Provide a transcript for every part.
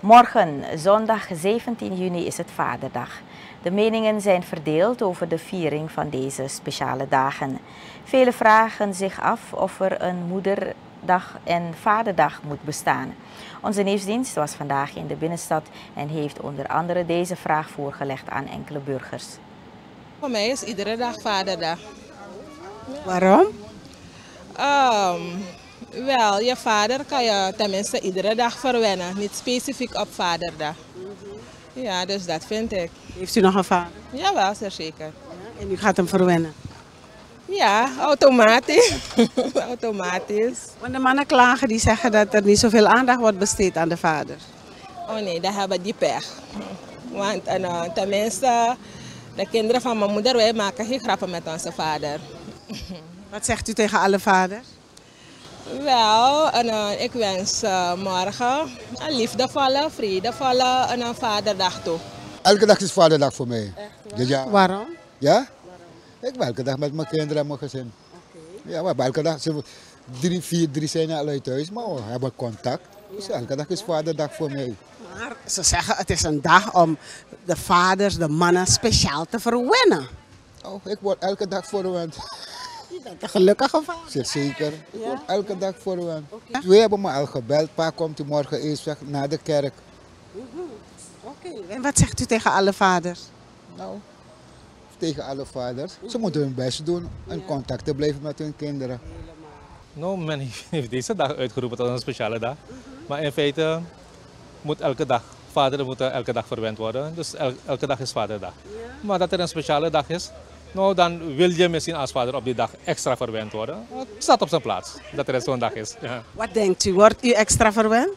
Morgen, zondag 17 juni, is het Vaderdag. De meningen zijn verdeeld over de viering van deze speciale dagen. Velen vragen zich af of er een moederdag en vaderdag moet bestaan. Onze nieuwsdienst was vandaag in de binnenstad en heeft onder andere deze vraag voorgelegd aan enkele burgers. Voor mij is iedere dag vaderdag. Waarom? Ehm, wel, je vader kan je tenminste iedere dag verwennen, niet specifiek op vaderdag. Ja, dus dat vind ik. Heeft u nog een vader? Jawel, zeer zeker. En u gaat hem verwennen? Ja, automatisch. automatisch. Want de mannen klagen die zeggen dat er niet zoveel aandacht wordt besteed aan de vader. Oh nee, dat hebben die pech. Want en, uh, tenminste, de kinderen van mijn moeder, wij maken geen grappen met onze vader. Wat zegt u tegen alle vaders? Wel, en, uh, ik wens uh, morgen een liefdevolle, vredevolle en een vaderdag toe. Elke dag is vaderdag voor mij. Dit jaar. Waarom? Ja? Ik ben elke dag met mijn kinderen en mijn gezin. Ja, maar elke dag, ze, drie, vier, drie zijn al uit huis, maar we hebben contact. Dus elke dag is vaderdag voor mij. Maar ze zeggen het is een dag om de vaders, de mannen speciaal te verwennen. Oh, ik word elke dag verwend. Je bent een gelukkige vader. Zeker. Ik word elke dag verwend. We hebben me al gebeld. Pa komt u morgen eerst weg naar de kerk. Oké. En wat zegt u tegen alle vaders? Nou, tegen alle vaders. Ze moeten hun best doen en contact te blijven met hun kinderen. Nou, men heeft deze dag uitgeroepen tot een speciale dag. Maar in feite moet elke dag, vaderen moeten elke dag verwend worden. Dus el- elke dag is vaderdag. Maar dat er een speciale dag is, nou dan wil je misschien als vader op die dag extra verwend worden. Het staat op zijn plaats dat er zo'n dag is. Ja. Wat denkt u? Wordt u extra verwend?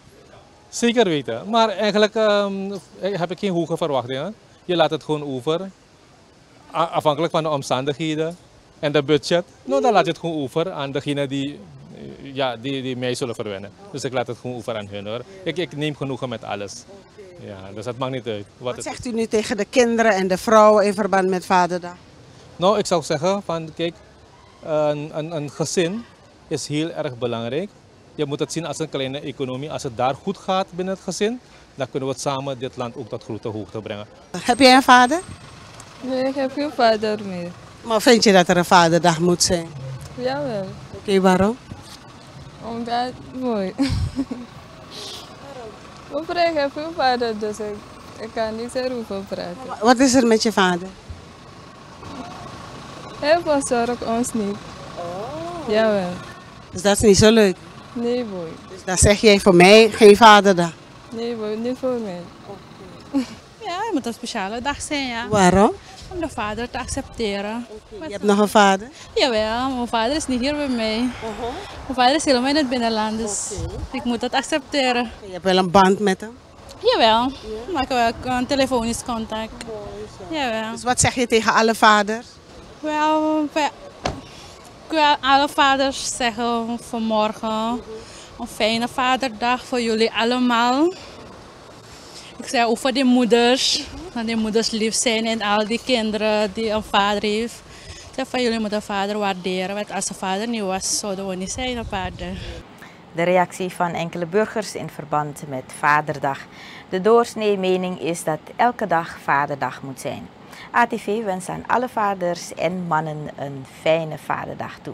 Zeker weten. Maar eigenlijk ehm, heb ik geen hoge verwachtingen. Je laat het gewoon over. A- afhankelijk van de omstandigheden en de budget. Nou, dan laat je het gewoon over aan degene die, eh, ja, die, die mij zullen verwennen. Dus ik laat het gewoon over aan hun hoor. Ik, ik neem genoegen met alles. Ja, dus het maakt niet uit wat Wat zegt u nu tegen de kinderen en de vrouwen in verband met vaderdag? Nou, ik zou zeggen van kijk, een, een, een gezin is heel erg belangrijk. Je moet het zien als een kleine economie. Als het daar goed gaat binnen het gezin, dan kunnen we het samen dit land ook tot grote hoogte brengen. Heb jij een vader? Nee, ik heb geen vader meer. Maar vind je dat er een vaderdag moet zijn? Jawel, Oké, waarom? omdat mooi. Mevrouw, ik heb geen vader, dus ik, ik kan niet erover praten. Wat is er met je vader? Hij verzorgt ons niet. Jawel, Dus dat is niet zo leuk. nee boy. Dus dan zeg jij voor mij geen vaderdag. Nee boy, niet voor mij. Ja, het moet een speciale dag zijn, ja. Waarom? Om de vader te accepteren. Je hebt nog een vader? Jawel, mijn vader is niet hier bij mij. Mijn vader is helemaal in het binnenland, dus ik moet dat accepteren. Je hebt wel een band met hem. Jawel, we maken we ook een telefonisch contact. Jawel. Dus wat zeg je tegen alle vaders? Wel, ik wil alle vaders zeggen vanmorgen een fijne vaderdag voor jullie allemaal. Ik zeg over de moeders, dat die moeders lief zijn en al die kinderen die een vader heeft. Ik zeg van jullie moeten vader waarderen, want als een vader niet was, zouden we niet zijn een vader. De reactie van enkele burgers in verband met Vaderdag. De doorsnee mening is dat elke dag Vaderdag moet zijn. ATV wenst aan alle vaders en mannen een fijne Vaderdag toe.